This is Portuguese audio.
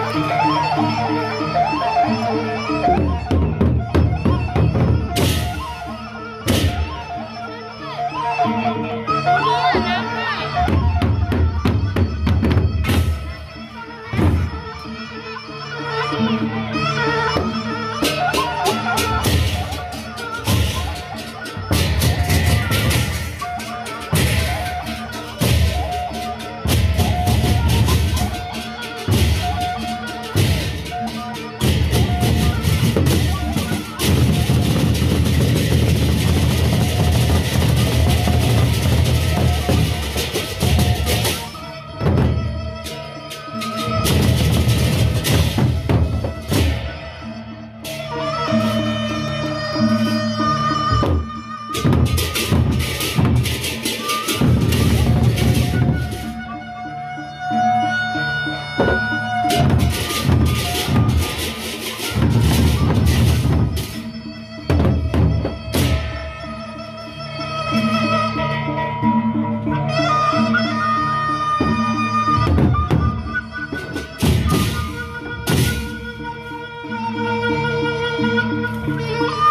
Música Música